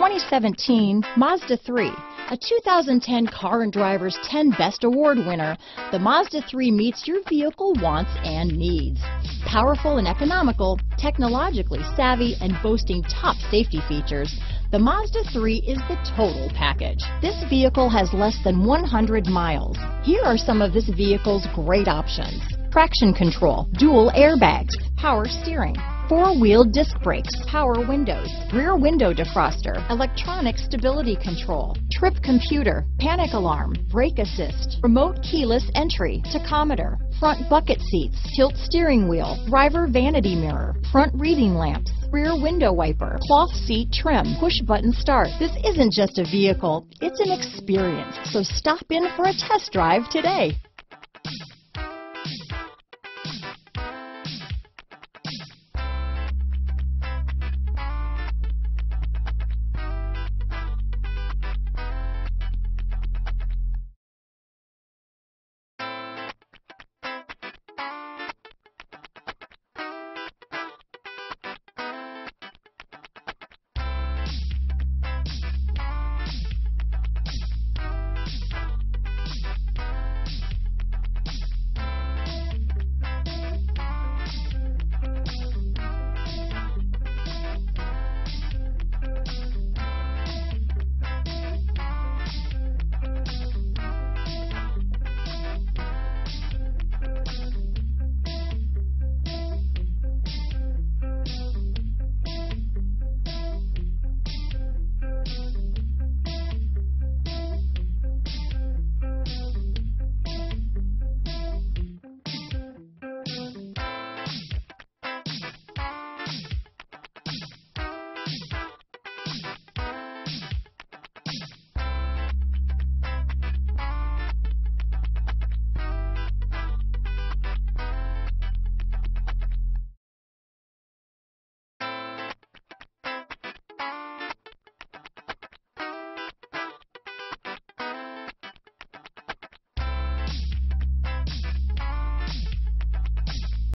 2017 Mazda 3. A 2010 Car and Driver's 10 Best Award winner, the Mazda 3 meets your vehicle wants and needs. Powerful and economical, technologically savvy, and boasting top safety features, the Mazda 3 is the total package. This vehicle has less than 100 miles. Here are some of this vehicle's great options. Traction control, dual airbags, power steering, four-wheel disc brakes, power windows, rear window defroster, electronic stability control, trip computer, panic alarm, brake assist, remote keyless entry, tachometer, front bucket seats, tilt steering wheel, driver vanity mirror, front reading lamps, rear window wiper, cloth seat trim, push button start. This isn't just a vehicle, it's an experience. So stop in for a test drive today.